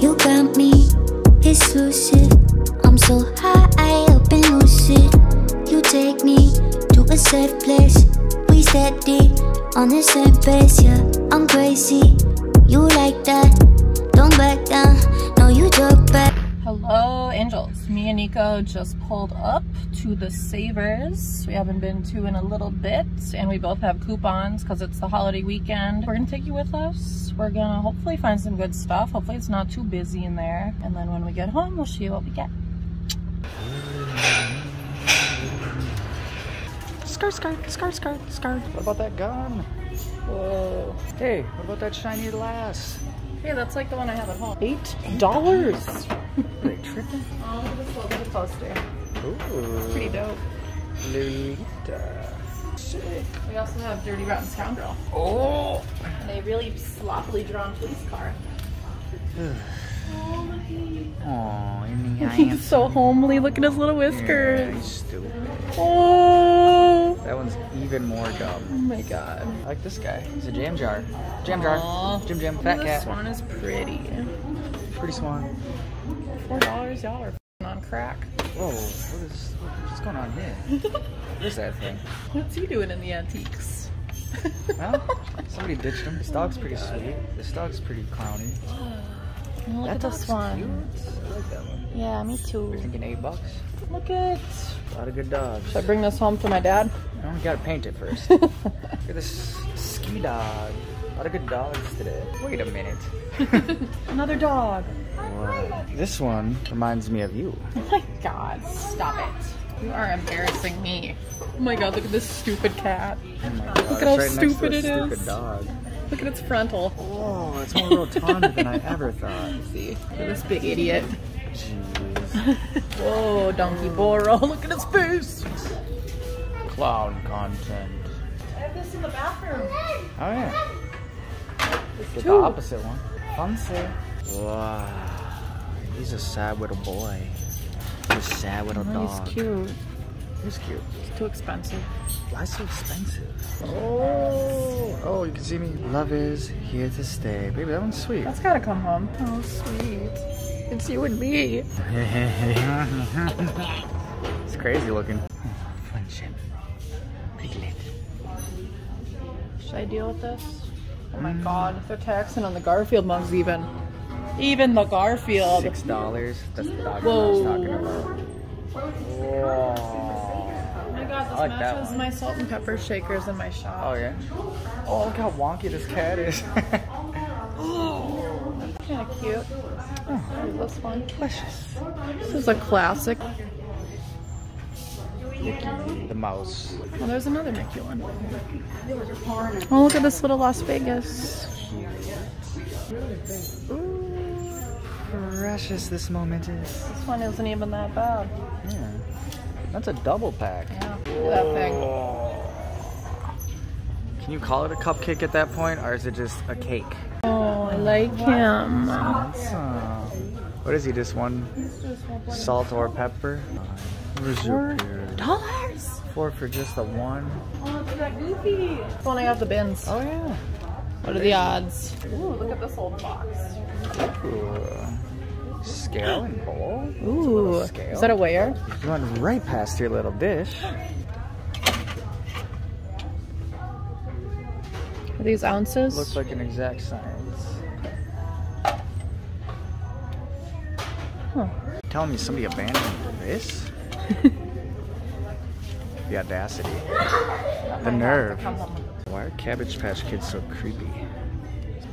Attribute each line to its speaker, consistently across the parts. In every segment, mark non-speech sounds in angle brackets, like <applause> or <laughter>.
Speaker 1: You got me exclusive. I'm so high up and lucid. You take me to a safe place. We steady on the same pace, yeah. I'm crazy. You like that? Don't back down. No, you talk back.
Speaker 2: Hello, angels. Me and Niko just pulled up to the Savers. We haven't been to in a little bit, and we both have coupons because it's the holiday weekend. We're gonna take you with us. We're gonna hopefully find some good stuff. Hopefully it's not too busy in there. And then when we get home, we'll show you what we get. Skirt, skirt, skirt, skirt, skirt.
Speaker 3: What about that gun?
Speaker 2: Whoa.
Speaker 3: Hey, what about that shiny glass?
Speaker 2: Hey, that's like the one I have at home. Eight dollars.
Speaker 3: Are they tripping?
Speaker 2: Um, oh, look at this little little poster.
Speaker 3: Ooh.
Speaker 2: Pretty dope.
Speaker 3: Lolita. Sick.
Speaker 2: We also have Dirty Rotten Scoundrel.
Speaker 3: Oh.
Speaker 2: And a really sloppily drawn police car. <sighs> <sighs> <sighs>
Speaker 3: Oh, in the
Speaker 2: He's so homely. Look at his little
Speaker 3: Yeah,
Speaker 2: whiskers.
Speaker 3: he's stupid.
Speaker 2: Oh.
Speaker 3: That one's even more dumb.
Speaker 2: Oh my god.
Speaker 3: I like this guy. He's a jam jar. Jam jar.
Speaker 2: Aw.
Speaker 3: Jim Jim. Fat
Speaker 2: this
Speaker 3: cat.
Speaker 2: one is pretty.
Speaker 3: Pretty swan.
Speaker 2: Four dollars, y'all are f***ing on crack.
Speaker 3: Whoa, what is what's going on here? <laughs> what is that thing?
Speaker 2: What's he doing in the antiques?
Speaker 3: Well, <laughs> somebody ditched him. This dog's oh pretty sweet. This dog's pretty clowny.
Speaker 2: Look
Speaker 3: that
Speaker 2: at this one.
Speaker 3: cute. I like that one.
Speaker 2: Yeah, me too.
Speaker 3: You're
Speaker 2: too.
Speaker 3: thinking eight bucks?
Speaker 2: Look at.
Speaker 3: A lot of good dogs.
Speaker 2: Should I bring this home to my dad?
Speaker 3: Oh, we gotta paint it first. <laughs> Look at this ski dog. A lot of good dogs today. Wait a minute. <laughs> <laughs>
Speaker 2: Another dog.
Speaker 3: Wow. This one reminds me of you.
Speaker 2: Oh my god, stop it. You are embarrassing me. Oh my god, look at this stupid cat.
Speaker 3: Oh my god.
Speaker 2: Look at how
Speaker 3: right
Speaker 2: stupid
Speaker 3: next
Speaker 2: it
Speaker 3: to a
Speaker 2: is.
Speaker 3: dog. <laughs>
Speaker 2: Look at its frontal.
Speaker 3: Oh, it's more rotund than I ever thought. <laughs>
Speaker 2: See, look at this big idiot.
Speaker 3: Jeez. <laughs>
Speaker 2: Whoa, Donkey Boro, look at its face.
Speaker 3: Clown content.
Speaker 2: I have this in the bathroom.
Speaker 3: Oh yeah. Get
Speaker 2: two.
Speaker 3: the opposite one. Fancy. Wow. He's a sad little boy. He's a sad little dog.
Speaker 2: He's cute.
Speaker 3: He's cute.
Speaker 2: It's too expensive.
Speaker 3: Why so expensive? Oh, oh, you can see me. Love is here to stay. Baby, that one's sweet.
Speaker 2: That's gotta come home. Oh, sweet. It's you and me. <laughs>
Speaker 3: it's crazy looking. Friendship. Piglet.
Speaker 2: Should I deal with this? Oh my god, they're taxing on the Garfield mugs even. Even the Garfield.
Speaker 3: Six dollars. That's the dog I was talking about. Whoa.
Speaker 2: Oh my god, this
Speaker 3: I like that
Speaker 2: matches my salt and pepper shakers in my shop.
Speaker 3: Oh yeah. Oh, look how wonky this cat is.
Speaker 2: Oh <laughs> kinda cute. Oh, this one.
Speaker 3: Precious.
Speaker 2: This is a classic.
Speaker 3: The mouse.
Speaker 2: Oh, there's another Mickey one. Oh, look at this little Las Vegas.
Speaker 3: Ooh, precious this moment is.
Speaker 2: This one isn't even that bad.
Speaker 3: Yeah. That's a double pack.
Speaker 2: Yeah, look that thing.
Speaker 3: Can you call it a cupcake at that point, or is it just a cake?
Speaker 2: Oh, I like him.
Speaker 3: Awesome. What is he? Just one salt or pepper? Where's
Speaker 2: Four dollars.
Speaker 3: Four for just the one?
Speaker 2: Oh, it's that goofy. It's the one I got the bins.
Speaker 3: Oh yeah.
Speaker 2: What are the odds? Ooh, look at this old box.
Speaker 3: Ooh. Scale and bowl.
Speaker 2: Ooh,
Speaker 3: scale.
Speaker 2: is that a weigher?
Speaker 3: You went right past your little dish.
Speaker 2: Are these ounces?
Speaker 3: Looks like an exact science.
Speaker 2: Huh.
Speaker 3: Telling me somebody abandoned this? the audacity. The nerve. Why are Cabbage Patch Kids so creepy?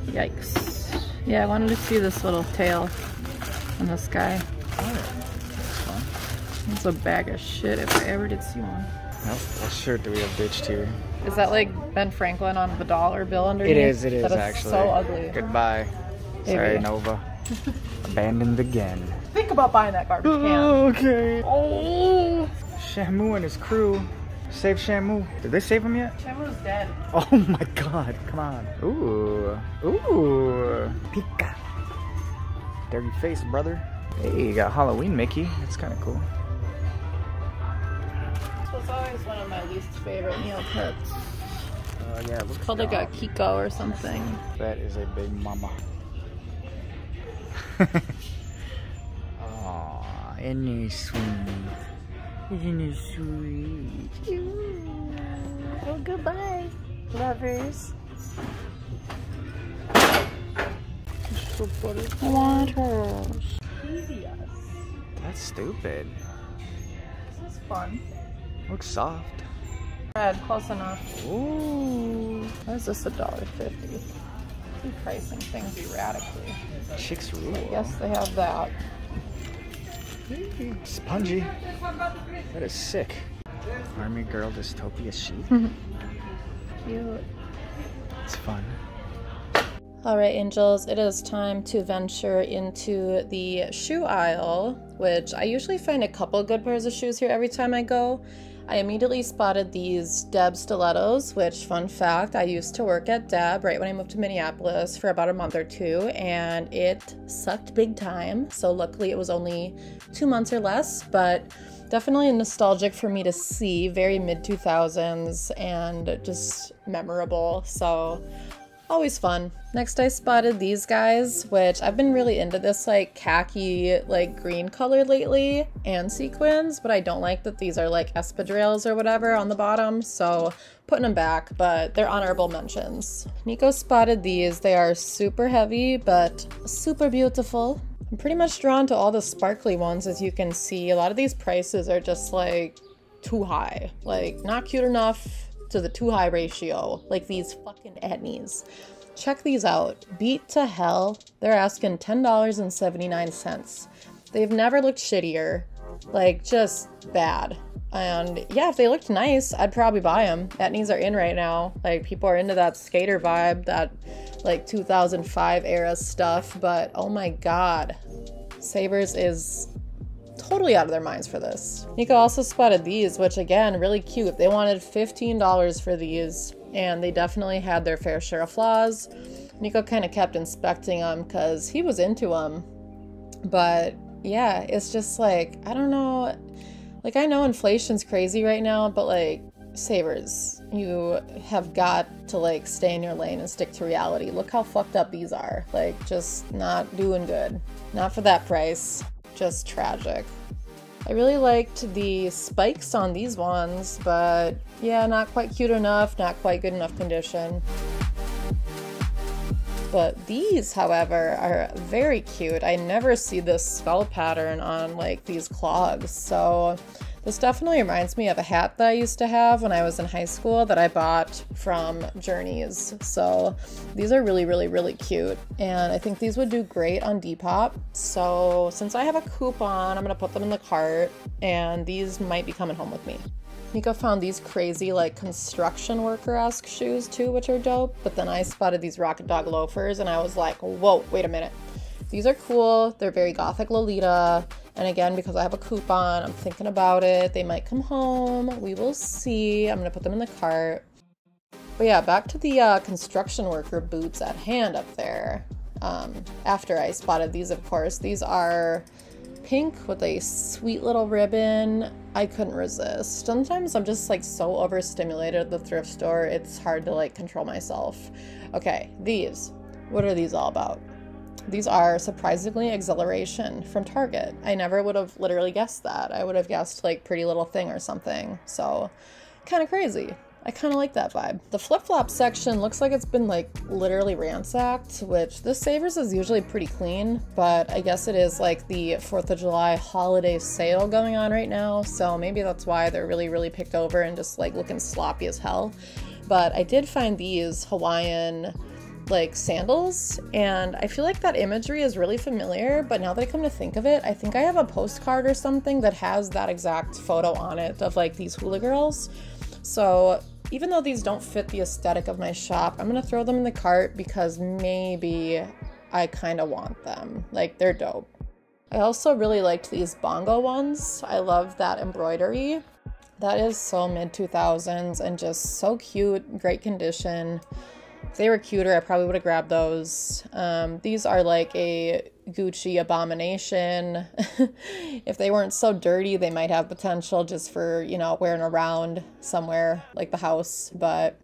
Speaker 2: Yikes. Yeah, I wanted to see this little tail in this guy.
Speaker 3: Oh, that's.
Speaker 2: It's a bag of shit if I ever did see one.
Speaker 3: Nope. What shirt do we have ditched here?
Speaker 2: Is that like Ben Franklin on the dollar bill underneath?
Speaker 3: It is, it is
Speaker 2: That is
Speaker 3: actually.
Speaker 2: so ugly.
Speaker 3: Goodbye. Sorry, Nova. Abandoned again.
Speaker 2: Think about buying that garbage can.
Speaker 3: Oh, okay. Oh. Shamu and his crew. Save Shamu. Did they save him yet?
Speaker 2: Shamu's dead. <laughs>
Speaker 3: Oh my god, come on. Ooh. Ooh. Pika. Dirty face, brother. Hey, you got Halloween Mickey. That's kind of cool.
Speaker 2: This was always one of my least favorite meal kits.
Speaker 3: Uh, yeah, it looks
Speaker 2: Called like a
Speaker 3: dog.
Speaker 2: Kiko or something.
Speaker 3: That is a big mama. Aw, isn't it sweet? Isn't it sweet? Oh, goodbye, lovers. So
Speaker 2: Waters.
Speaker 3: That's stupid.
Speaker 2: This is fun.
Speaker 3: Looks soft.
Speaker 2: Red, close enough.
Speaker 3: Ooh.
Speaker 2: Why is this a dollar fifty? Pricing things erratically.
Speaker 3: Chicks rule.
Speaker 2: Yes, they have that.
Speaker 3: Spongy. That is sick. Army Girl Dystopia sheet. <laughs>
Speaker 2: Cute.
Speaker 3: It's fun.
Speaker 2: All right, angels, it is time to venture into the shoe aisle, which I usually find a couple good pairs of shoes here every time I go. I immediately spotted these Deb stilettos, which, fun fact, I used to work at Deb right when I moved to Minneapolis for about a month or two, and it sucked big time. So, luckily, it was only two months or less, but definitely nostalgic for me to see, very mid 2000s and just memorable. So, always fun. Next, I spotted these guys, which I've been really into this like khaki, like green color lately, and sequins, but I don't like that these are like espadrilles or whatever on the bottom, so putting them back, but they're honorable mentions. Niko spotted these. They are super heavy, but super beautiful. I'm pretty much drawn to all the sparkly ones, as you can see. A lot of these prices are just like too high, like not cute enough to the too high ratio, like these fucking etnies. Check these out. Beat to hell. They're asking $10.79. They've never looked shittier. Like, just bad. And yeah, if they looked nice, I'd probably buy them. Etnies are in right now. Like, people are into that skater vibe, that like 2005 era stuff. But oh my god, Savers is totally out of their minds for this. Niko also spotted these, which again, really cute. They wanted $15 for these, and they definitely had their fair share of flaws. Niko kind of kept inspecting them because he was into them. But yeah, it's just like, I don't know. Like, I know inflation's crazy right now, but like, savers, you have got to like stay in your lane and stick to reality. Look how fucked up these are. Like, just not doing good. Not for that price just tragic. I really liked the spikes on these ones, but yeah, not quite cute enough, not quite good enough condition. But these, however, are very cute. I never see this skull pattern on like these clogs, so this definitely reminds me of a hat that I used to have when I was in high school that I bought from Journeys. So these are really, really, really cute. And I think these would do great on Depop. So since I have a coupon, I'm gonna put them in the cart and these might be coming home with me. Niko found these crazy like construction worker-esque shoes too, which are dope. But then I spotted these Rocket Dog loafers and I was like, whoa, wait a minute. These are cool. They're very gothic Lolita. And again, because I have a coupon, I'm thinking about it. They might come home. We will see. I'm going to put them in the cart. But yeah, back to the uh, construction worker boots at hand up there. Um, after I spotted these, of course, these are pink with a sweet little ribbon. I couldn't resist. Sometimes I'm just like so overstimulated at the thrift store, it's hard to like control myself. Okay, these. What are these all about? These are surprisingly Xhilaration from Target. I never would have literally guessed that. I would have guessed like Pretty Little Thing or something. So, kind of crazy. I kind of like that vibe. The flip flop section looks like it's been like literally ransacked, which this Savers is usually pretty clean, but I guess it is like the 4th of July holiday sale going on right now, so maybe that's why they're really, really picked over and just like looking sloppy as hell. But I did find these Hawaiian like sandals and I feel like that imagery is really familiar but now that I come to think of it I think I have a postcard or something that has that exact photo on it of like these hula girls. So even though these don't fit the aesthetic of my shop I'm gonna throw them in the cart because maybe I kind of want them. Like they're dope. I also really liked these bongo ones. I love that embroidery. That is so mid 2000s and just so cute great condition if they were cuter, I probably would have grabbed those. Um, these are like a Gucci abomination. <laughs> if they weren't so dirty, they might have potential just for, you know, wearing around somewhere like the house. But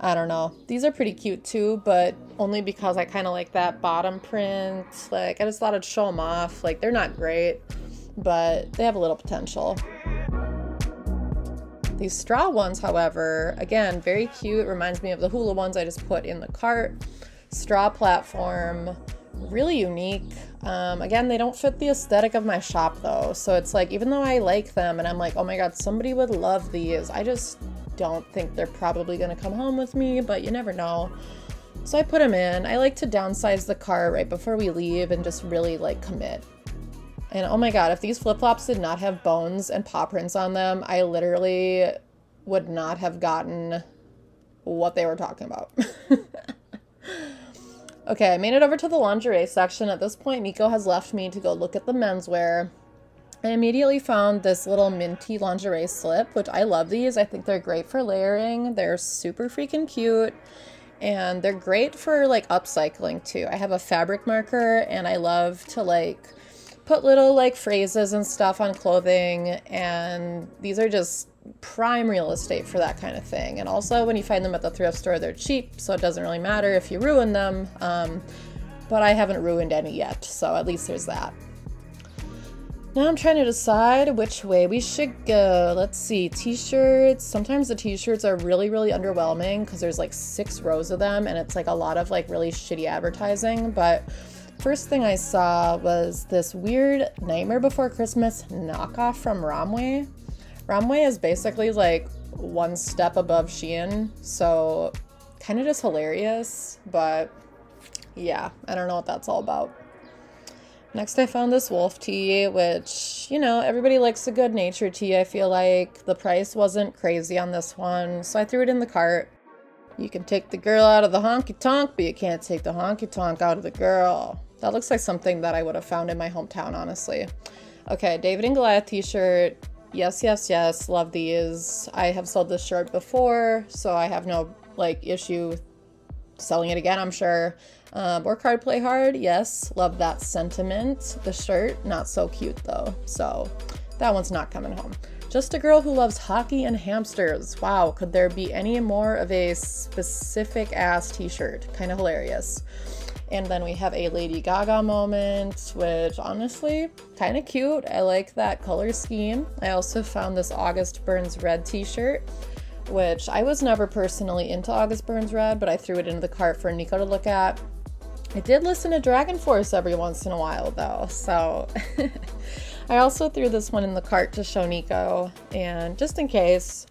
Speaker 2: I don't know. These are pretty cute too, but only because I kind of like that bottom print. Like, I just thought I'd show them off. Like, they're not great, but they have a little potential. These straw ones, however, again, very cute. Reminds me of the hula ones I just put in the cart. Straw platform, really unique. Um, again, they don't fit the aesthetic of my shop though. So it's like, even though I like them and I'm like, oh my god, somebody would love these, I just don't think they're probably gonna come home with me, but you never know. So I put them in. I like to downsize the car right before we leave and just really like commit. And oh my god, if these flip flops did not have bones and paw prints on them, I literally would not have gotten what they were talking about. <laughs> okay, I made it over to the lingerie section. At this point, Niko has left me to go look at the menswear. I immediately found this little minty lingerie slip, which I love these. I think they're great for layering. They're super freaking cute and they're great for like upcycling too. I have a fabric marker and I love to like put little like phrases and stuff on clothing and these are just prime real estate for that kind of thing. And also when you find them at the thrift store they're cheap so it doesn't really matter if you ruin them um, but i haven't ruined any yet so at least there's that. Now i'm trying to decide which way we should go. Let's see t-shirts. Sometimes the t-shirts are really really underwhelming because there's like six rows of them and it's like a lot of like really shitty advertising but First thing I saw was this weird Nightmare Before Christmas knockoff from Romwe. Romwe is basically like one step above Shein, so kind of just hilarious, but yeah, I don't know what that's all about. Next, I found this wolf tea, which, you know, everybody likes a good nature tea, I feel like the price wasn't crazy on this one, so I threw it in the cart. You can take the girl out of the honky tonk, but you can't take the honky tonk out of the girl. That looks like something that I would have found in my hometown, honestly. Okay, David and Goliath t-shirt. Yes, yes, yes. Love these. I have sold this shirt before, so I have no like issue selling it again, I'm sure. Uh, work hard, play hard. Yes, love that sentiment. The shirt, not so cute though. So that one's not coming home. Just a girl who loves hockey and hamsters. Wow, could there be any more of a specific ass t shirt? Kind of hilarious. And then we have a Lady Gaga moment, which honestly, kind of cute. I like that color scheme. I also found this August Burns Red t shirt, which I was never personally into August Burns Red, but I threw it into the cart for Niko to look at. I did listen to Dragon Force every once in a while though, so <laughs> I also threw this one in the cart to show Niko, and just in case.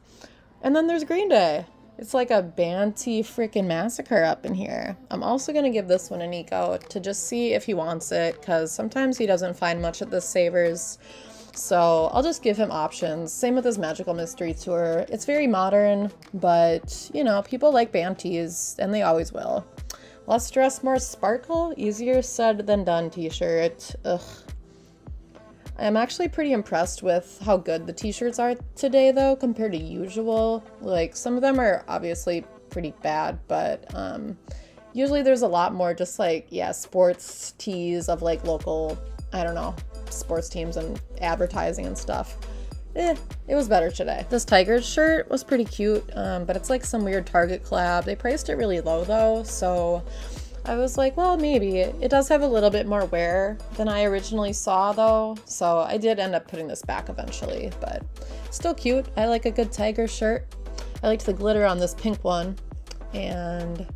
Speaker 2: And then there's Green Day. It's like a Banty freaking massacre up in here. I'm also going to give this one a Niko to just see if he wants it because sometimes he doesn't find much at the Savers. So I'll just give him options. Same with his Magical Mystery Tour. It's very modern, but you know, people like Banties and they always will. Less dress, more sparkle, easier said than done t-shirt. Ugh, I'm actually pretty impressed with how good the t-shirts are today though compared to usual. Like some of them are obviously pretty bad, but um, usually there's a lot more just like, yeah, sports tees of like local, I don't know, sports teams and advertising and stuff. Eh, it was better today. This Tigers shirt was pretty cute, um, but it's like some weird Target collab. They priced it really low though, so I was like, well, maybe. It does have a little bit more wear than I originally saw, though, so I did end up putting this back eventually, but still cute. I like a good tiger shirt. I liked the glitter on this pink one, and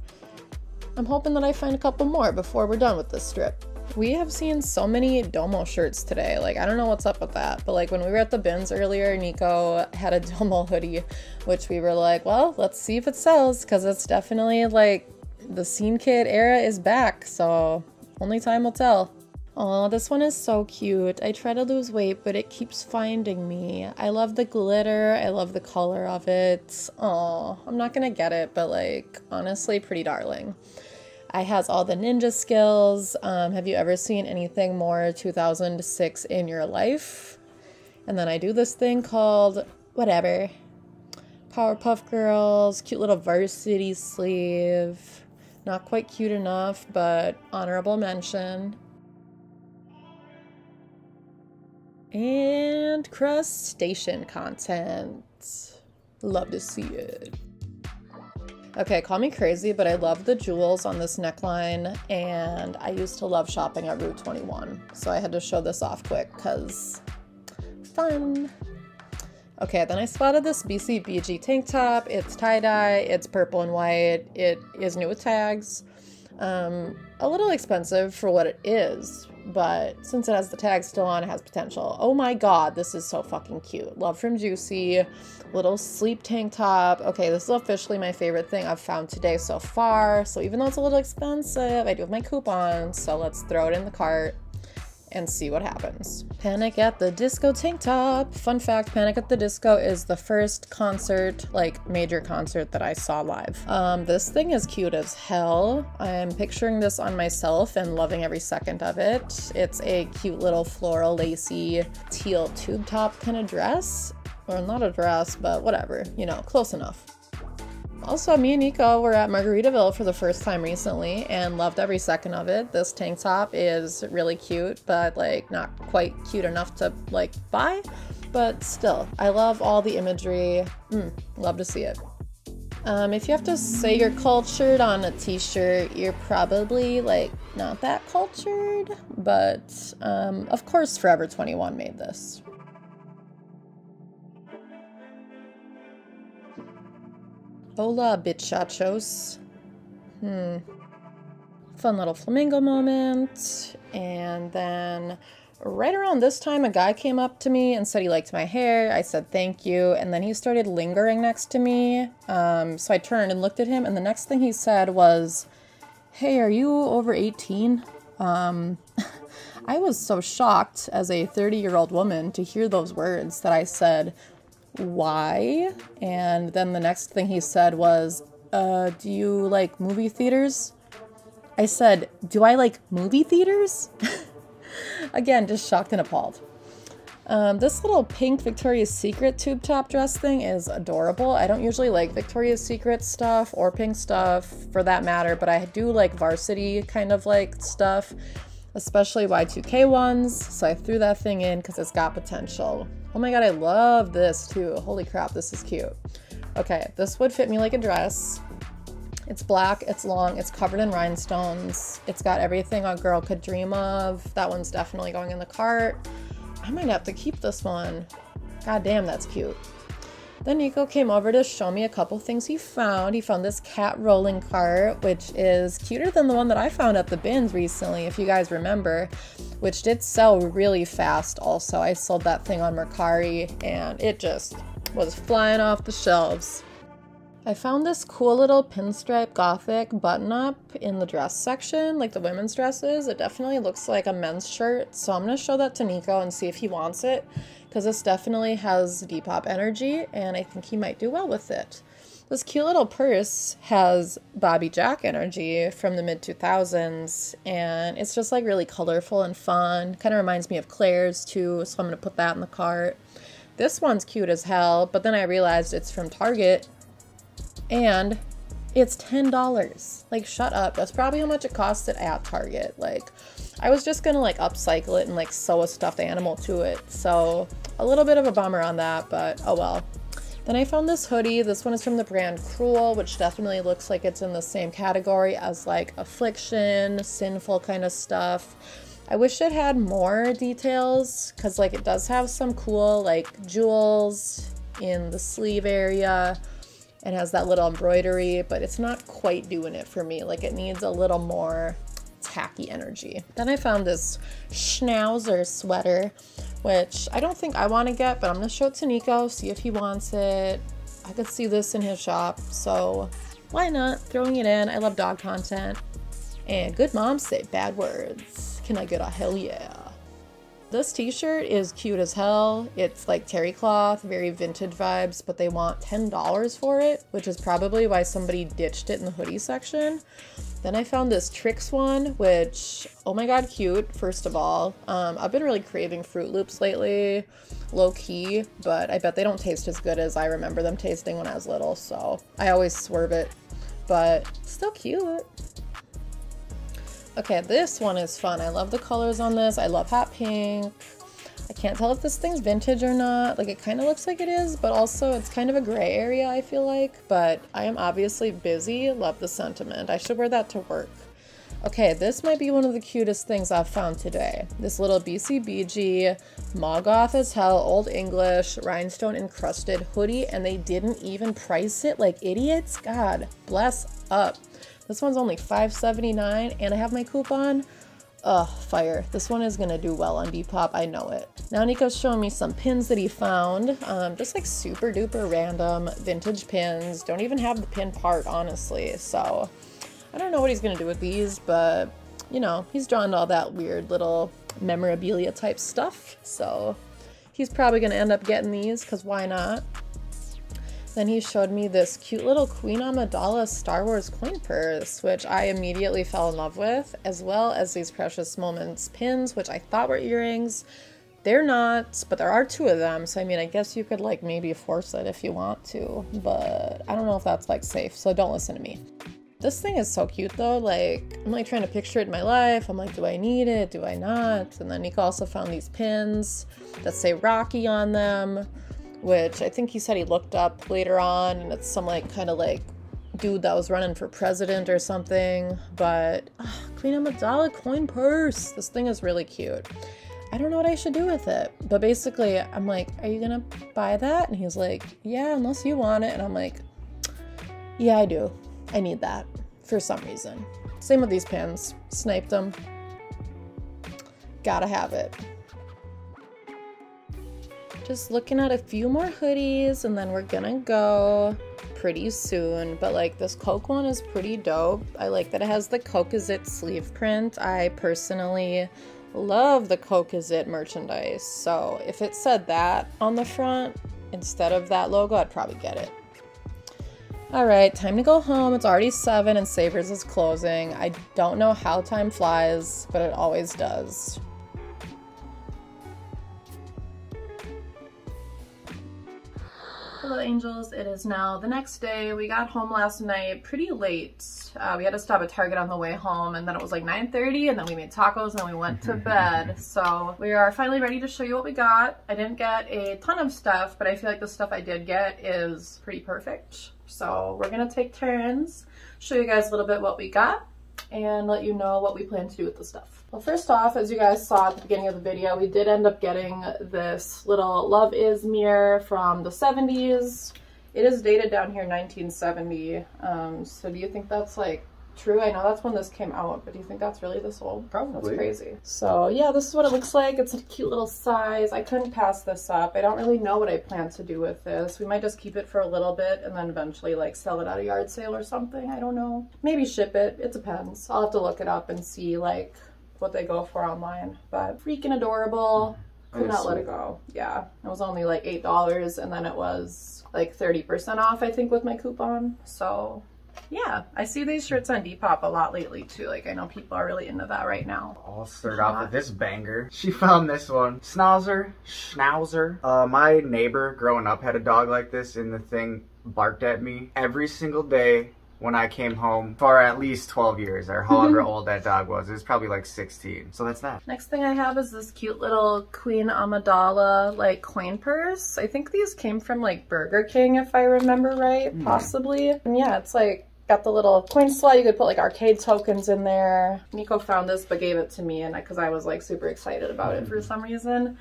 Speaker 2: I'm hoping that I find a couple more before we're done with this strip. We have seen so many Domo shirts today. Like, I don't know what's up with that, but like when we were at the bins earlier, Niko had a <laughs> Domo hoodie, which we were like, well, let's see if it sells because it's definitely like the scene kid era is back, so only time will tell. Oh, this one is so cute. I try to lose weight, but it keeps finding me. I love the glitter. I love the color of it. Oh, I'm not gonna get it, but like, honestly, pretty darling. I has all the ninja skills. Um, have you ever seen anything more 2006 in your life? And then I do this thing called whatever. Powerpuff Girls, cute little varsity sleeve. Not quite cute enough, but honorable mention. And crustacean content. Love to see it. Okay, call me crazy, but I love the jewels on this neckline, and I used to love shopping at Rue 21, so I had to show this off quick because fun. Okay, then I spotted this BCBG tank top. It's tie-dye, it's purple and white, it is new with tags. Um, a little expensive for what it is, but since it has the tags still on, it has potential. Oh my god, this is so fucking cute. Love from Juicy, little sleep tank top. Okay, this is officially my favorite thing I've found today so far. So even though it's a little expensive, I do have my coupon, so let's throw it in the cart and see what happens. Panic at the Disco tank top. Fun fact, Panic at the Disco is the first concert, like major concert that I saw live. Um, this thing is cute as hell. I'm picturing this on myself and loving every second of it. It's a cute little floral lacy teal tube top kind of dress. Or not a dress, but whatever, you know, close enough. Also, me and Nico were at Margaritaville for the first time recently and loved every second of it. This tank top is really cute, but like not quite cute enough to like buy. But still, I love all the imagery. Mm, love to see it. Um, if you have to say you're cultured on a t-shirt, you're probably like not that cultured, but um, of course Forever 21 made this. Hola, bitchachos. Hmm. Fun little flamingo moment. And then right around this time, a guy came up to me and said he liked my hair. I said thank you. And then he started lingering next to me. Um, so I turned and looked at him. And the next thing he said was, Hey, are you over 18? Um, <laughs> I was so shocked as a 30 year old woman to hear those words that I said, why? And then the next thing he said was, uh, do you like movie theaters? I said, do I like movie theaters? <laughs> Again, just shocked and appalled. Um, this little pink Victoria's Secret tube top dress thing is adorable. I don't usually like Victoria's Secret stuff or pink stuff for that matter, but I do like varsity kind of like stuff, especially Y2K ones. So I threw that thing in because it's got potential. Oh my god, I love this too. Holy crap, this is cute. Okay, this would fit me like a dress. It's black, it's long, it's covered in rhinestones. It's got everything a girl could dream of. That one's definitely going in the cart. I might have to keep this one. God damn, that's cute. Then Niko came over to show me a couple things he found. He found this cat rolling cart, which is cuter than the one that I found at the bins recently, if you guys remember, which did sell really fast also. I sold that thing on Mercari and it just was flying off the shelves. I found this cool little pinstripe gothic button up in the dress section, like the women's dresses. It definitely looks like a men's shirt, so I'm going to show that to Niko and see if he wants it because this definitely has Depop energy and I think he might do well with it. This cute little purse has Bobby Jack energy from the mid 2000s and it's just like really colorful and fun. Kind of reminds me of Claire's too, so I'm going to put that in the cart. This one's cute as hell, but then I realized it's from Target and it's $10. Like, shut up. That's probably how much it costs it at Target. Like, I was just gonna like upcycle it and like sew a stuffed animal to it. So a little bit of a bummer on that, but oh well. Then I found this hoodie. This one is from the brand Cruel, which definitely looks like it's in the same category as like affliction, sinful kind of stuff. I wish it had more details because like it does have some cool like jewels in the sleeve area and has that little embroidery, but it's not quite doing it for me. Like it needs a little more tacky energy. Then I found this schnauzer sweater, which I don't think I want to get, but I'm going to show it to Niko, see if he wants it. I could see this in his shop, so why not? Throwing it in. I love dog content. And good moms say bad words. Can I get a hell yeah? This t-shirt is cute as hell. It's like terry cloth, very vintage vibes, but they want $10 for it, which is probably why somebody ditched it in the hoodie section. Then I found this Trix one, which, oh my god, cute, first of all. Um, I've been really craving Froot Loops lately, low-key, but I bet they don't taste as good as I remember them tasting when I was little, so I always swerve it, but still cute. Okay, this one is fun. I love the colors on this. I love hot pink. I can't tell if this thing's vintage or not. Like it kind of looks like it is, but also it's kind of a gray area, I feel like. But I am obviously busy. Love the sentiment. I should wear that to work. Okay, this might be one of the cutest things I've found today. This little BCBG mall goth as hell, Old English, rhinestone encrusted hoodie, and they didn't even price it like idiots. God bless up. This one's only $5.79 and I have my coupon. Ugh, fire. This one is gonna do well on Depop, I know it. Now Niko's showing me some pins that he found. Um, just like super duper random vintage pins. Don't even have the pin part, honestly. So I don't know what he's gonna do with these, but you know, he's drawn all that weird little memorabilia type stuff. So he's probably gonna end up getting these because why not? Then he showed me this cute little Queen Amidala Star Wars coin purse, which I immediately fell in love with, as well as these Precious Moments pins, which I thought were earrings. They're not, but there are two of them, so I mean, I guess you could like maybe force it if you want to, but I don't know if that's like safe, so don't listen to me. This thing is so cute though. Like, I'm like trying to picture it in my life. I'm like, do I need it? Do I not? And then Niko also found these pins that say Rocky on them, which I think he said he looked up later on. And it's some like kind of like dude that was running for president or something. But oh, Queen Amidala coin purse. This thing is really cute. I don't know what I should do with it. But basically, I'm like, are you gonna buy that? And he's like, yeah, unless you want it. And I'm like, yeah, I do. I need that for some reason. Same with these pins. Sniped them. Gotta have it. Just looking at a few more hoodies and then we're gonna go pretty soon. But like this Coke one is pretty dope. I like that it has the Coke Is It sleeve print. I personally love the Coke Is It merchandise. So if it said that on the front instead of that logo, I'd probably get it. All right, time to go home. It's already 7 and Savers is closing. I don't know how time flies, but it always does. Hello angels, it is now the next day. We got home last night pretty late. Uh, we had to stop at Target on the way home and then it was like 9.30 and then we made tacos and we went to <laughs> bed. So we are finally ready to show you what we got. I didn't get a ton of stuff, but I feel like the stuff I did get is pretty perfect. So we're gonna take turns, show you guys a little bit what we got and let you know what we plan to do with the stuff. Well, first off, as you guys saw at the beginning of the video, we did end up getting this little Love Is mirror from the 70s. It is dated down here 1970. Um, so do you think that's like true? I know that's when this came out, but do you think that's really this old?
Speaker 3: Probably.
Speaker 2: That's crazy. So yeah, this is what it looks like. It's a cute little size. I couldn't pass this up. I don't really know what I plan to do with this. We might just keep it for a little bit and then eventually like sell it at a yard sale or something. I don't know. Maybe ship it. It depends. I'll have to look it up and see like what they go for online. But freaking adorable. Could not let it go. Yeah. It was only like $8 and then it was like 30% off I think with my coupon. So yeah, I see these shirts on Depop a lot lately too. Like I know people are really into that right now.
Speaker 3: I'll start off with this banger. <laughs> She found this one. Schnauzer, Schnauzer. Uh, my neighbor growing up had a dog like this and the thing barked at me every single day when I came home for at least 12 years or however old that dog was. It was probably like 16. So that's that.
Speaker 2: Next thing I have is this cute little Queen Amidala like coin purse. I think these came from like Burger King if I remember right,
Speaker 3: Mm.
Speaker 2: possibly. And yeah, it's like got the little coin slot. You could put like arcade tokens in there. Niko found this but gave it to me and because I was like super excited about it for some reason.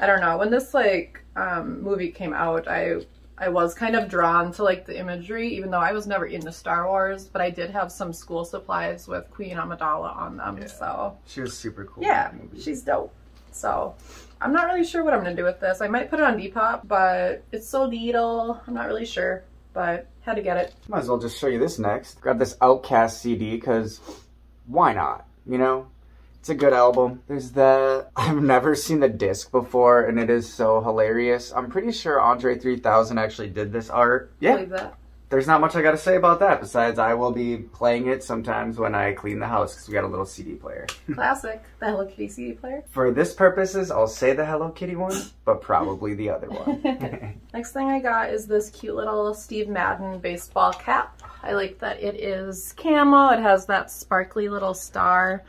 Speaker 2: I don't know. When this like um, movie came out, I I was kind of drawn to like the imagery, even though I was never into Star Wars, but I did have some school supplies with Queen Amidala on them.
Speaker 3: Yeah.
Speaker 2: So
Speaker 3: She was super cool.
Speaker 2: yeah, she's dope. So I'm not really sure what I'm gonna do with this. I might put it on Depop, but it's so needle. I'm not really sure, but had to get it.
Speaker 3: Might as well just show you this next. Grab this Outkast CD because why not? You know, it's a good album. There's the <laughs> I've never seen the disc before, and it is so hilarious. I'm pretty sure Andre 3000 actually did this art.
Speaker 2: Oh, yeah,
Speaker 3: there's not much I got to say about that. Besides, I will be playing it sometimes when I clean the house because we got a little CD player. <laughs>
Speaker 2: Classic. The Hello Kitty CD player.
Speaker 3: For this purposes, I'll say the Hello Kitty one, but probably the other one. <laughs>
Speaker 2: Next thing I got is this cute little Steve Madden baseball cap. I like that it is camo. It has that sparkly little star.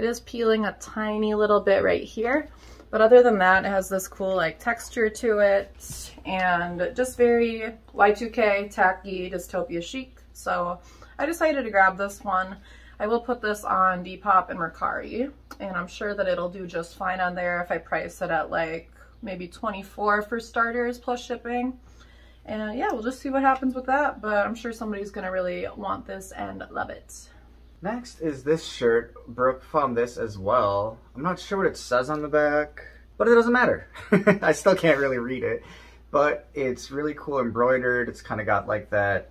Speaker 2: It is peeling a tiny little bit right here, But other than that, it has this cool like texture to it and just very Y2K, tacky, dystopia chic. So I decided to grab this one. I will put this on Depop and Mercari and I'm sure that it'll do just fine on there if I price it at like maybe 24 for starters plus shipping. And yeah, we'll just see what happens with that, but I'm sure somebody's gonna really want this and love it.
Speaker 3: Next is this shirt. Brooke found this as well. I'm not sure what it says on the back, but it doesn't matter. <laughs> I still can't really read it, but it's really cool embroidered. It's kind of got like that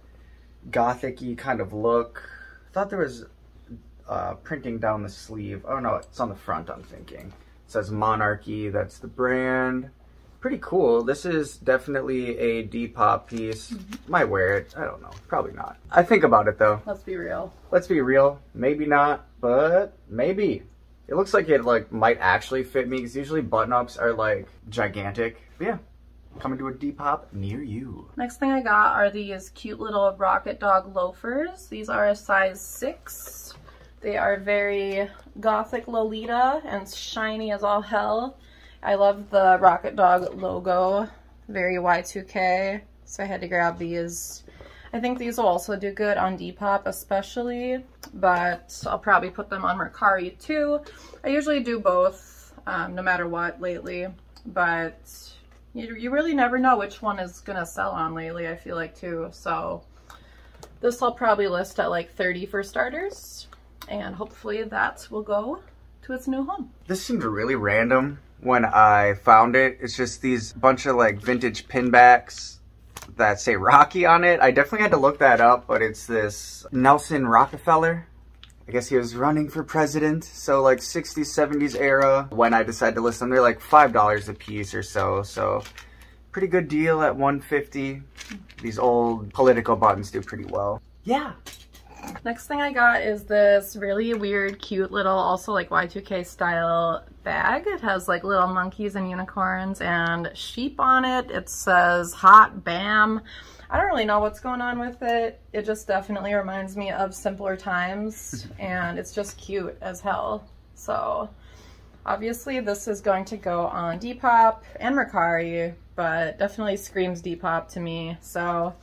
Speaker 3: gothic-y kind of look. I thought there was uh, printing down the sleeve. Oh no, it's on the front, I'm thinking. It says Monarchy, that's the brand. Pretty cool. This is definitely a Depop piece.
Speaker 2: Mm-hmm.
Speaker 3: Might wear it. I don't know. Probably not. I think about it though.
Speaker 2: Let's be real.
Speaker 3: Let's be real. Maybe not, but maybe. It looks like it like might actually fit me because usually button ups are like gigantic. But yeah, coming to a Depop near you.
Speaker 2: Next thing I got are these cute little Rocket Dog loafers. These are a size six. They are very gothic Lolita and shiny as all hell. I love the Rocket Dog logo, very Y2K, so I had to grab these. I think these will also do good on Depop especially, but I'll probably put them on Mercari too. I usually do both, um, no matter what lately, but you, you really never know which one is going to sell on lately, I feel like too. So this I'll probably list at like 30 for starters, and hopefully that will go to its new home.
Speaker 3: This seemed really random when I found it. It's just these bunch of like vintage pinbacks that say Rocky on it. I definitely had to look that up, but it's this Nelson Rockefeller. I guess he was running for president. So like 60s, 70s era. When I decided to list them, they're like $5 a piece or so. So pretty good deal at 150. These old political buttons do pretty well. Yeah,
Speaker 2: Next thing I got is this really weird, cute little, also like Y2K style bag. It has like little monkeys and unicorns and sheep on it. It says hot bam. I don't really know what's going on with it. It just definitely reminds me of simpler times <laughs> and it's just cute as hell. So obviously this is going to go on Depop and Mercari, but definitely screams Depop to me. So,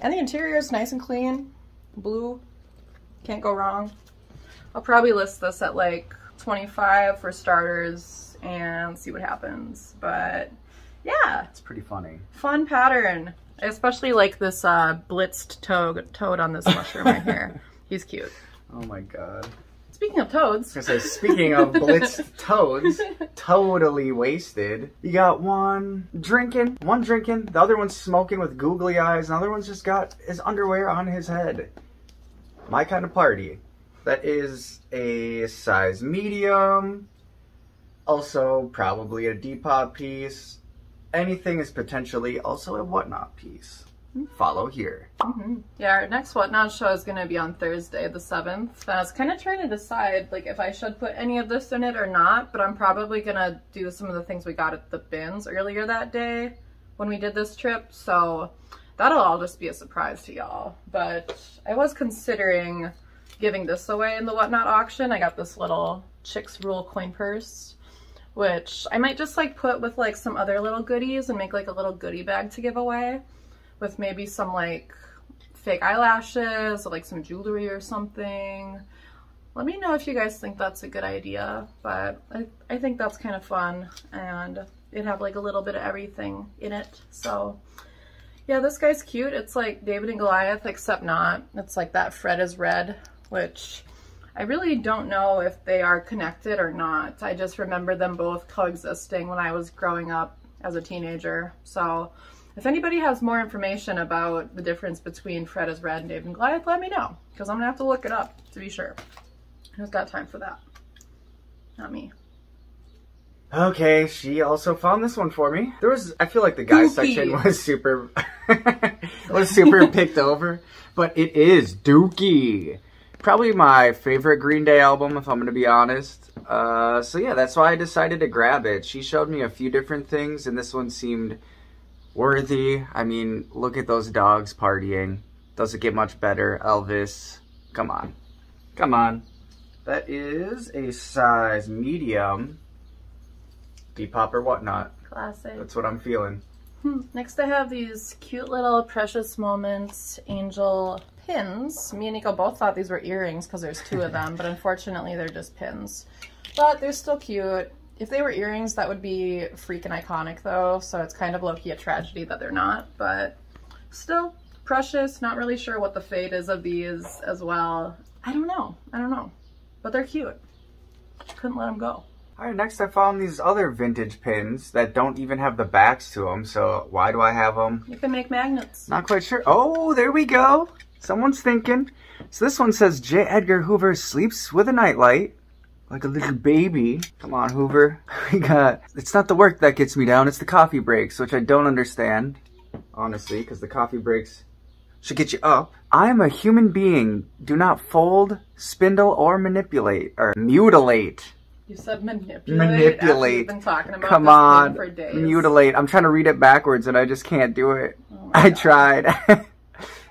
Speaker 2: and the interior is nice and clean blue. Can't go wrong. I'll probably list this at like 25 for starters and see what happens. But yeah.
Speaker 3: It's pretty funny.
Speaker 2: Fun pattern. I especially like this uh, blitzed toad, toad on this mushroom right here. <laughs> He's cute.
Speaker 3: Oh my god.
Speaker 2: Speaking of toads.
Speaker 3: I say, speaking of <laughs> blitzed toads, <laughs> totally wasted. You got one drinking, one drinking, the other one's smoking with googly eyes, and the other one's just got his underwear on his head. My kind of party. That is a size medium. Also, probably a Depop piece. Anything is potentially also a whatnot piece. Follow here.
Speaker 2: Mm -hmm. Yeah, our next Whatnot show is going to be on Thursday, the 7th. And I was kind of trying to decide like if I should put any of this in it or not, but I'm probably going to do some of the things we got at the bins earlier that day when we did this trip. So that'll all just be a surprise to y'all. But I was considering giving this away in the Whatnot auction. I got this little Chicks Rule coin purse which I might just like put with like some other little goodies and make like a little goodie bag to give away with maybe some like fake eyelashes or like some jewelry or something. Let me know if you guys think that's a good idea, but I, I think that's kind of fun and it have like a little bit of everything in it. So yeah, this guy's cute. It's like David and Goliath, except not. It's like that Fred is red, which I really don't know if they are connected or not. I just remember them both coexisting when I was growing up as a teenager. So if anybody has more information about the difference between Fred is Red and David and Goliath, let me know, because I'm going to have to look it up to be sure. Who's got time for that? Not me.
Speaker 3: Okay, she also found this one for me. There was, I feel like the guys
Speaker 2: Dookie.
Speaker 3: section <laughs> was super, <laughs> was super <laughs> picked over, but it is Dookie. Probably my favorite Green Day album, if I'm going to be honest. Uh, so yeah, that's why I decided to grab it. She showed me a few different things, and this one seemed worthy. I mean, look at those dogs partying. Doesn't get much better. Elvis, come on. Come on. That is a size medium. Depop or whatnot.
Speaker 2: Classic.
Speaker 3: That's what I'm feeling.
Speaker 2: Hmm. Next I have these cute little Precious Moments angel pins. Me and Niko both thought these were earrings because there's two of them, but unfortunately they're just pins. But they're still cute. If they were earrings, that would be freaking iconic though, so it's kind of low-key a tragedy that they're not, but still precious. Not really sure what the fate is of these as well. I don't know. I don't know. But they're cute. Couldn't let them go.
Speaker 3: All right, next I found these other vintage pins that don't even have the backs to them, so why do I have them?
Speaker 2: You can make magnets.
Speaker 3: Not quite sure. Oh, there we go. Someone's thinking. So this one says J. Edgar Hoover sleeps with a nightlight like a little baby. Come on, Hoover. <laughs> We got, it's not the work that gets me down, it's the coffee breaks, which I don't understand, honestly, because the coffee breaks should get you up. I am a human being. Do not fold, spindle, or manipulate, or mutilate.
Speaker 2: You said manipulate.
Speaker 3: Manipulate.
Speaker 2: Been talking about
Speaker 3: Come on,
Speaker 2: for days.
Speaker 3: mutilate. I'm trying to read it backwards and I just can't do it.
Speaker 2: Oh
Speaker 3: I
Speaker 2: God.
Speaker 3: tried. <laughs>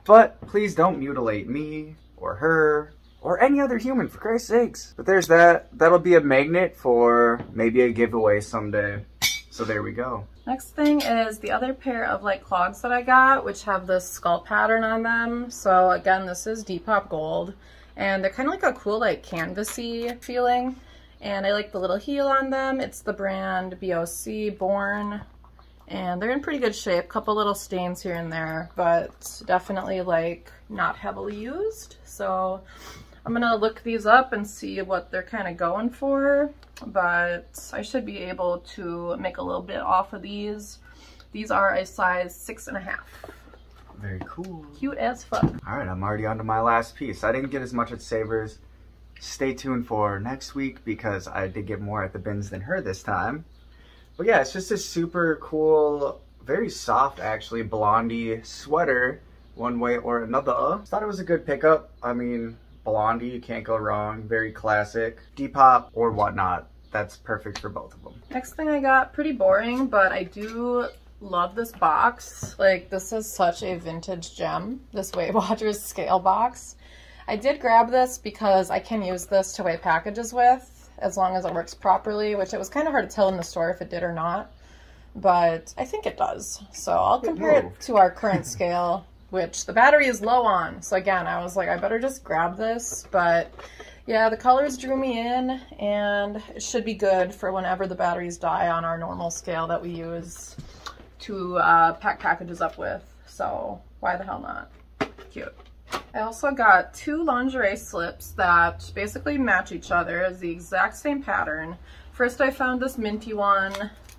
Speaker 3: but please don't mutilate me or her or any other human, for Christ's sakes. But there's that. That'll be a magnet for maybe a giveaway someday. So there we go.
Speaker 2: Next thing is the other pair of like clogs that I got, which have this skull pattern on them. So again, this is Depop Gold, and they're kind of like a cool like canvasy feeling. And I like the little heel on them. It's the brand BOC Born, and they're in pretty good shape. A couple little stains here and there, but definitely like not heavily used. So I'm gonna look these up and see what they're kind of going for, but I should be able to make a little bit off of these. These are a size six and a half.
Speaker 3: Very cool.
Speaker 2: Cute as fuck.
Speaker 3: All right, I'm already on to my last piece. I didn't get as much at Savers. Stay tuned for next week because I did get more at the bins than her this time. But yeah, it's just a super cool, very soft actually, blondie sweater, one way or another. Thought it was a good pickup. I mean, blondie, you can't go wrong. Very classic. Depop or whatnot. That's perfect for both of them.
Speaker 2: Next thing I got, pretty boring, but I do love this box. Like, this is such a vintage gem, this Weight Watchers scale box. I did grab this because I can use this to weigh packages with, as long as it works properly, which it was kind of hard to tell in the store if it did or not. But I think it does. So I'll compare it to our current <laughs> scale, which the battery is low on. So again, I was like, I better just grab this. But yeah, the colors drew me in and it should be good for whenever the batteries die on our normal scale that we use to uh, pack packages up with. So why the hell not? Cute. I also got two lingerie slips that basically match each other as the exact same pattern. First I found this minty one,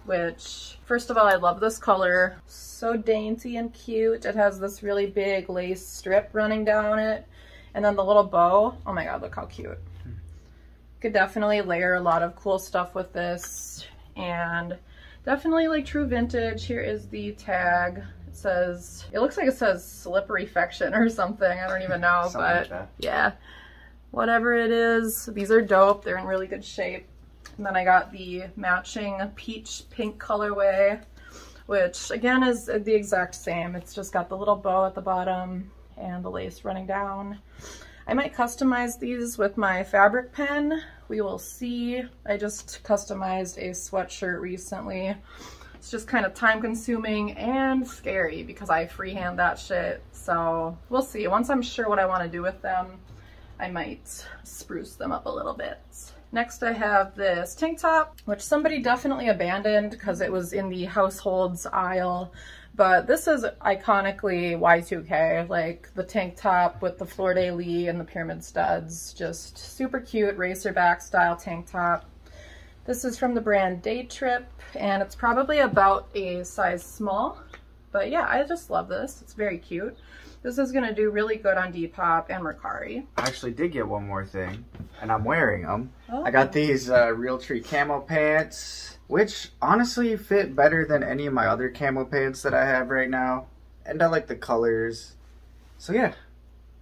Speaker 2: which first of all, I love this color. So dainty and cute. It has this really big lace strip running down it. And then the little bow. Oh my god, look how cute. Hmm. Could definitely layer a lot of cool stuff with this. And definitely like true vintage. Here is the tag. It says, it looks like it says slippery fection or something. I don't even know, <laughs>
Speaker 3: like
Speaker 2: but
Speaker 3: that.
Speaker 2: yeah. Whatever it is, these are dope. They're in really good shape. And then I got the matching peach pink colorway, which again is the exact same. It's just got the little bow at the bottom and the lace running down. I might customize these with my fabric pen. We will see. I just customized a sweatshirt recently. It's just kind of time consuming and scary because I freehand that shit. So we'll see. Once I'm sure what I want to do with them, I might spruce them up a little bit. Next I have this tank top, which somebody definitely abandoned because it was in the households aisle. But this is iconically Y2K, like the tank top with the fleur-de-lis and the pyramid studs. Just super cute racerback style tank top. This is from the brand Day Trip, and it's probably about a size small. But yeah, I just love this. It's very cute. This is gonna do really good on Depop and Mercari.
Speaker 3: I actually did get one more thing, and I'm wearing them.
Speaker 2: Oh.
Speaker 3: I got these uh, Realtree camo pants, which honestly fit better than any of my other camo pants that I have right now. And I like the colors. So yeah,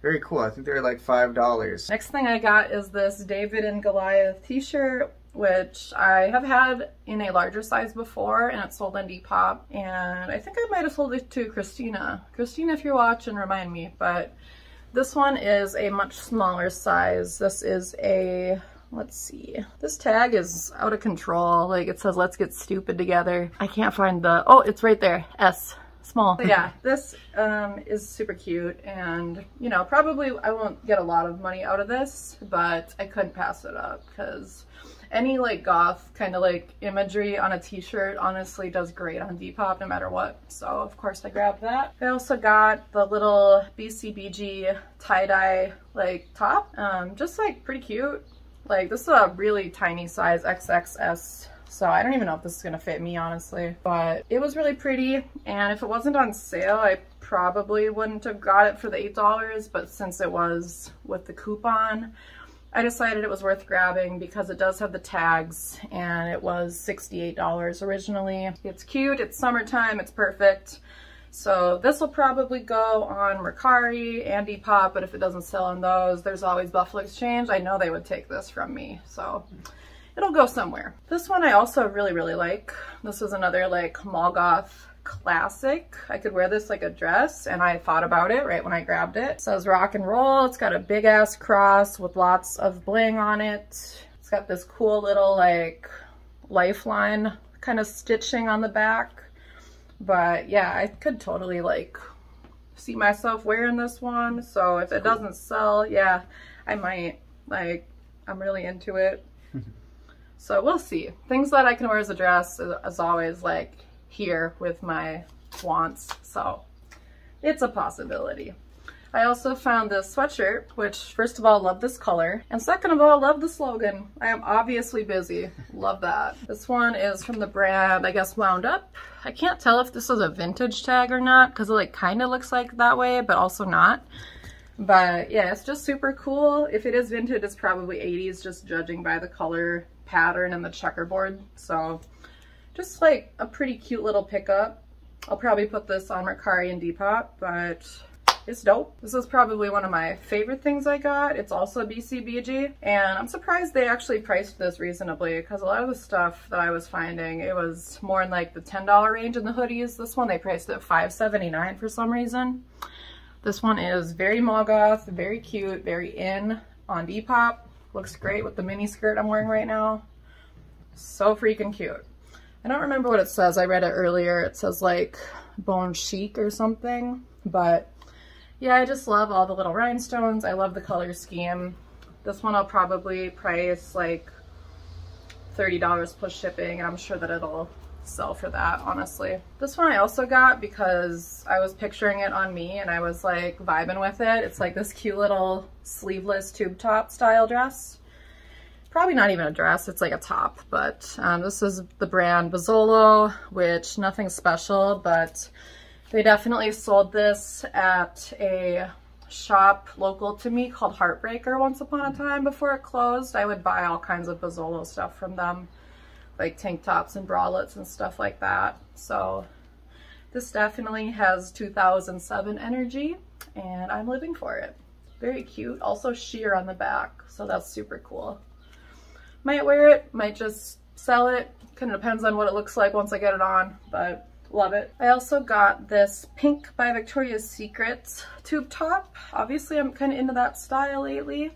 Speaker 3: very cool. I think they're like $5.
Speaker 2: Next thing I got is this David and Goliath t-shirt, which I have had in a larger size before, and it's sold on Depop. And I think I might have sold it to Christina. Christina, if you're watching, remind me. But this one is a much smaller size. This is a let's see. This tag is out of control. Like it says, let's get stupid together. I can't find the, oh, it's right there. S small. But yeah, <laughs> this um, is super cute and, you know, probably I won't get a lot of money out of this, but I couldn't pass it up because any like goth kind of like imagery on a t-shirt honestly does great on Depop no matter what. So of course I grabbed that. I also got the little BCBG tie-dye like top, um, just like pretty cute. Like this is a really tiny size XXS so I don't even know if this is gonna fit me honestly, but it was really pretty. And if it wasn't on sale, I probably wouldn't have got it for the $8, but since it was with the coupon, I decided it was worth grabbing because it does have the tags and it was $68 originally. It's cute, it's summertime, it's perfect. So this will probably go on Mercari and Depop, but if it doesn't sell on those, there's always Buffalo Exchange. I know they would take this from me, so it'll go somewhere. This one I also really, really like. This is another like mall goth classic. I could wear this like a dress and I thought about it right when I grabbed it. it says rock and roll. It's got a big ass cross with lots of bling on it. It's got this cool little like lifeline kind of stitching on the back. But yeah, I could totally like see myself wearing this one. So if it doesn't sell, yeah, I might. Like, I'm really into it. <laughs> So we'll see. Things that I can wear as a dress is, always like here with my wants. So it's a possibility. I also found this sweatshirt, which first of all, love this color. And second of all, love the slogan. I am obviously busy. Love that. This one is from the brand, I guess, Wound Up. I can't tell if this is a vintage tag or not because it like kind of looks like that way, but also not. But yeah, it's just super cool. If it is vintage, it's probably 80s, just judging by the color pattern and the checkerboard. So just like a pretty cute little pickup. I'll probably put this on Mercari and Depop, but it's dope. This is probably one of my favorite things I got. It's also BCBG, and I'm surprised they actually priced this reasonably because a lot of the stuff that I was finding, it was more in like the $10 range in the hoodies. This one they priced at $5.79 for some reason. This one is very mall goth, very cute, very in on Depop. Looks great with the mini skirt I'm wearing right now. So freaking cute. I don't remember what it says. I read it earlier. It says like bone chic or something. But yeah, I just love all the little rhinestones. I love the color scheme. This one I'll probably price like $30 plus shipping and I'm sure that it'll sell for that, honestly. This one I also got because I was picturing it on me and I was like vibing with it. It's like this cute little sleeveless tube top style dress. Probably not even a dress, it's like a top, but um, this is the brand Bozzolo, which nothing special, but they definitely sold this at a shop local to me called Heartbreaker once upon a time before it closed. I would buy all kinds of Bozzolo stuff from them like tank tops and bralettes and stuff like that. So this definitely has 2007 energy and I'm living for it. Very cute. Also sheer on the back, so that's super cool. Might wear it, might just sell it. Kind of depends on what it looks like once I get it on, but love it. I also got this pink by Victoria's Secret tube top. Obviously I'm kind of into that style lately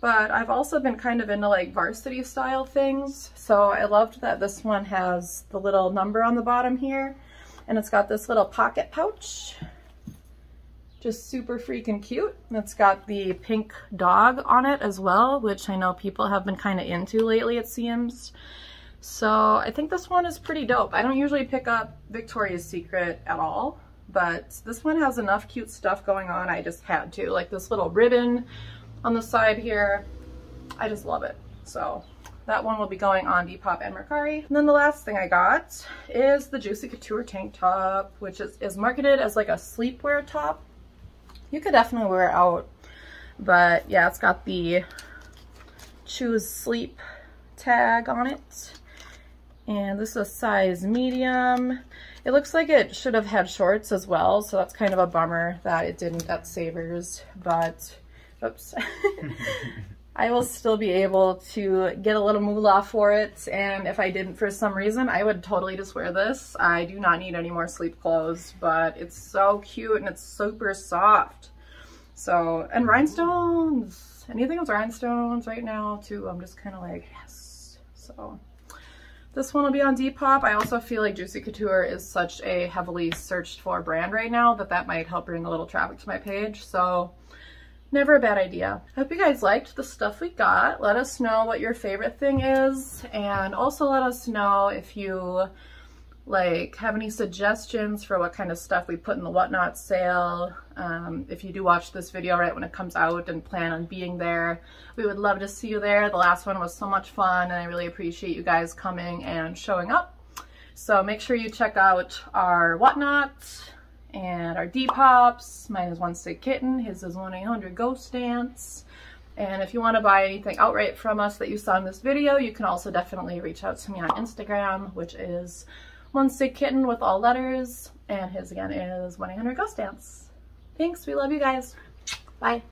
Speaker 2: but I've also been kind of into like varsity style things. So I loved that this one has the little number on the bottom here and it's got this little pocket pouch. Just super freaking cute. It's got the pink dog on it as well, which I know people have been kind of into lately it seems. So I think this one is pretty dope. I don't usually pick up Victoria's Secret at all, but this one has enough cute stuff going on. I just had to. Like this little ribbon on the side here. I just love it. So that one will be going on Depop and Mercari. And then the last thing I got is the Juicy Couture tank top, which is, is marketed as like a sleepwear top. You could definitely wear it out, but yeah, it's got the choose sleep tag on it. And this is a size medium. It looks like it should have had shorts as well, so that's kind of a bummer that it didn't at Savers, but oops, <laughs> I will still be able to get a little moolah for it. And if I didn't for some reason, I would totally just wear this. I do not need any more sleep clothes, but it's so cute and it's super soft. So, and rhinestones, anything with rhinestones right now too, I'm just kind of like, yes. So this one will be on Depop. I also feel like Juicy Couture is such a heavily searched for brand right now that that might help bring a little traffic to my page. So never a bad idea. I hope you guys liked the stuff we got. Let us know what your favorite thing is and also let us know if you like have any suggestions for what kind of stuff we put in the whatnot sale um, if you do watch this video right when it comes out and plan on being there we would love to see you there the last one was so much fun and i really appreciate you guys coming and showing up so make sure you check out our whatnot and our depops mine is one sick kitten his is 1-800-Ghost Dance. and if you want to buy anything outright from us that you saw in this video, you can also definitely reach out to me on Instagram, which is one Sick Kitten with all letters. And his again is 1-800 Ghost Dance. Thanks. We love you guys. Bye.